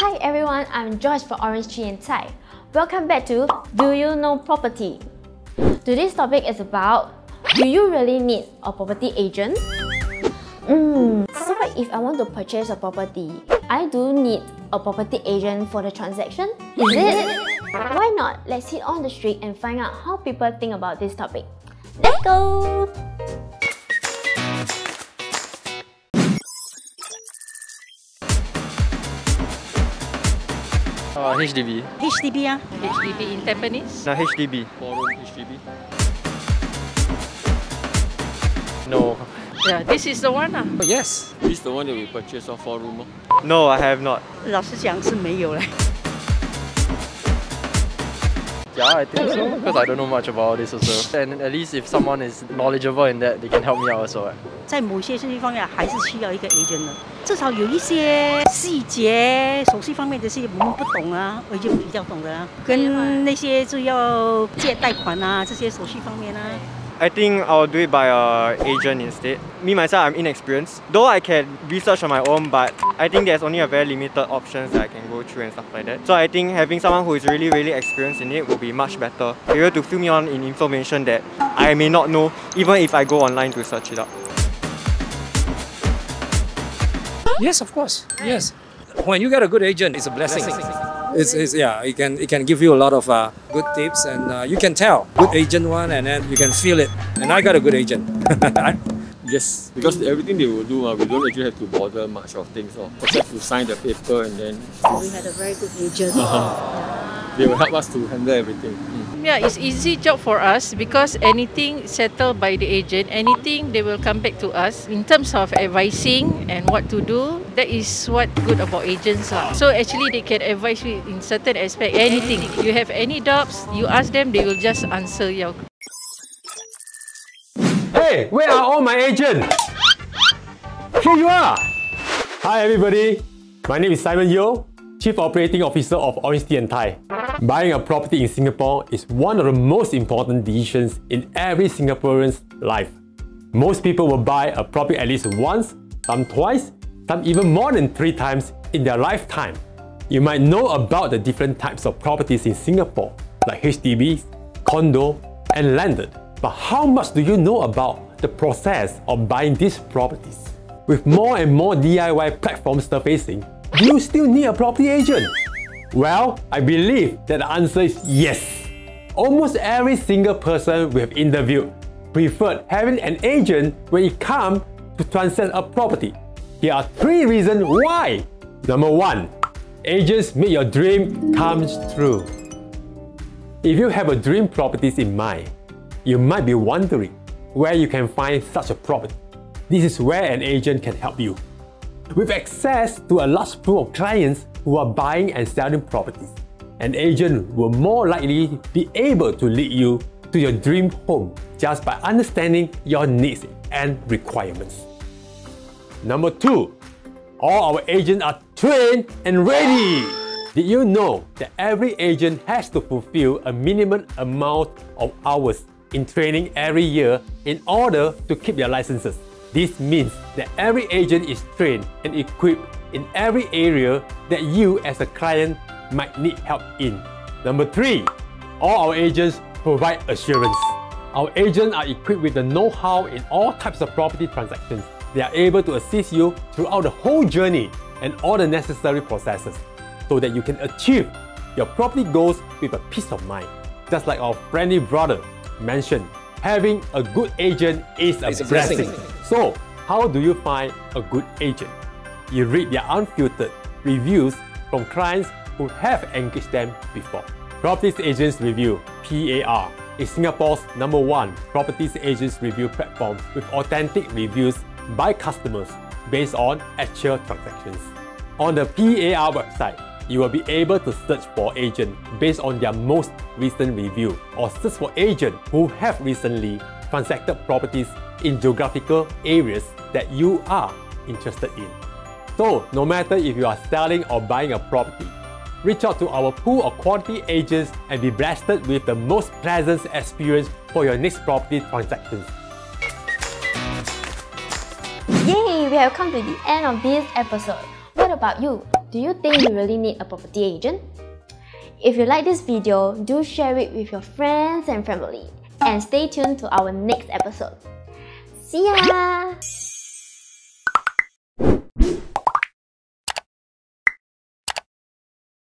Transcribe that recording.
Hi everyone, I'm Joyce from OrangeTee and Tie. Welcome back to Do You Know Property? Today's topic is about Do you really need a property agent? Mm, so if I want to purchase a property, I do need a property agent for the transaction? Is it? Why not? Let's hit on the street and find out how people think about this topic. Let's go! Uh, HDB. HDB ah. HDB in Tampines? No, HDB. Four room HDB. No. Yeah, this is the one. Ah. Oh, yes. This is the one that we purchased of four room. oh. No, I have not. 老实讲是没有嘞。 Yeah, I think so. Because I don't know much about this also. And at least if someone is knowledgeable in that, they can help me out also. 在某些信息方面还是需要一个 agent 的，至少有一些细节、手续方面的事情我们不懂啊我就比较懂的啊，跟那些就要借贷款啊这些手续方面啊。I think I'll do it by a agent instead. Me myself, I'm inexperienced. Though I can research on my own, but I think there's only a very limited options that I can go through and stuff like that. So I think having someone who is really, really experienced in it will be much better. Able to fill me on in information that I may not know, even if I go online to search it up. Yes, of course. Yes. When you get a good agent, it's a blessing. It's, it's yeah, it can it can give you a lot of uh, good tips, and uh, you can tell good agent one, and then you can feel it. And I got a good agent. Yes, because everything they will do, uh, we don't actually have to bother much of things, oh, except to sign the paper and then We had a very good agent. They will help us to handle everything. Mm. Yeah, it's easy job for us because anything settled by the agent, anything they will come back to us in terms of advising and what to do. That is what good about agents lah. So actually they can advise you in certain aspect, anything. You have any doubts, you ask them, they will just answer your Hey, where are all my agents? Here you are! Hi everybody, my name is Simon Yio, Chief Operating Officer of OrangeTee and Tie. Buying a property in Singapore is one of the most important decisions in every Singaporean's life. Most people will buy a property at least once, some twice, some even more than three times in their lifetime. You might know about the different types of properties in Singapore, like HDB, condo, and landed. But how much do you know about the process of buying these properties? With more and more DIY platforms surfacing, do you still need a property agent? Well, I believe that the answer is yes. Almost every single person we have interviewed preferred having an agent when it comes to transact a property. Here are three reasons why. Number one, agents make your dream come true. If you have a dream properties in mind, you might be wondering where you can find such a property. This is where an agent can help you. With access to a large pool of clients who are buying and selling properties, an agent will more likely be able to lead you to your dream home just by understanding your needs and requirements. Number two, all our agents are trained and ready. Did you know that every agent has to fulfill a minimum amount of hours in training every year in order to keep their licenses? This means that every agent is trained and equipped in every area that you as a client might need help in. Number three, all our agents provide assurance. Our agents are equipped with the know-how in all types of property transactions. They are able to assist you throughout the whole journey and all the necessary processes so that you can achieve your property goals with a peace of mind. Just like our friendly brother mentioned, having a good agent is a, It's a blessing. So, how do you find a good agent? You read their unfiltered reviews from clients who have engaged them before. Properties Agents Review PAR is Singapore's number one properties agents review platform with authentic reviews by customers based on actual transactions. On the PAR website, you will be able to search for agent based on their most recent review or search for agent who have recently transacted properties in geographical areas that you are interested in. So, no matter if you are selling or buying a property, reach out to our pool of quality agents and be blessed with the most pleasant experience for your next property transactions. Yay! We have come to the end of this episode. What about you? do you think you really need a property agent? If you like this video, do share it with your friends and family. And stay tuned to our next episode. See ya!